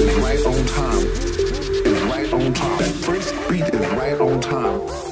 is right on time. Is right on time. That first beat is right on time.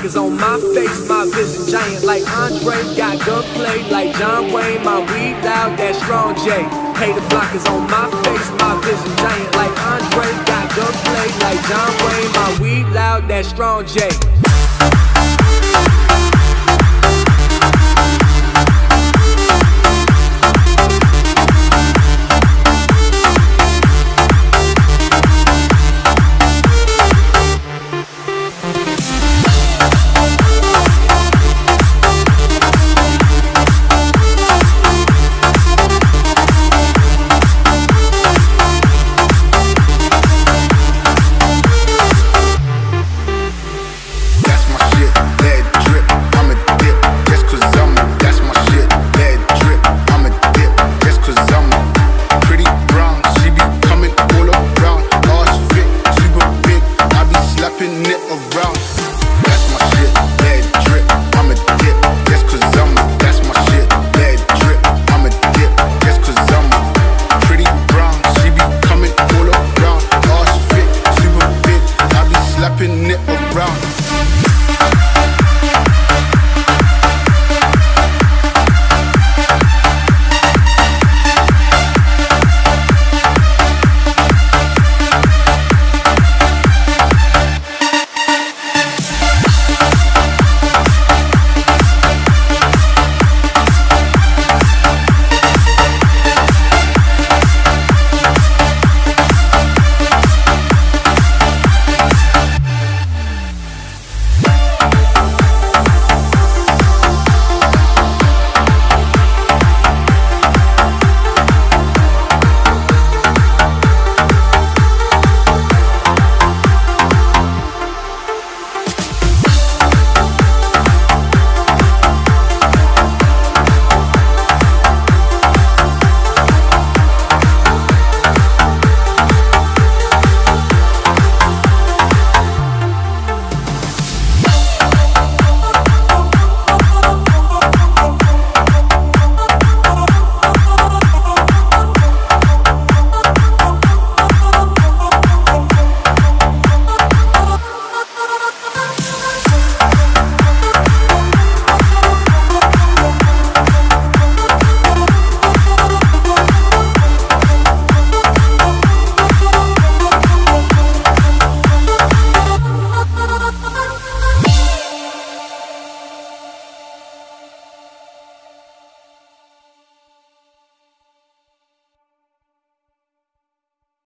Blockers on my face, my vision giant like Andre. Got gunplay like John Wayne, my weed loud, that strong J. Hater blockers on my face, my vision giant like Andre. Got gunplay like John Wayne, my weed loud, that strong J. whipping it around.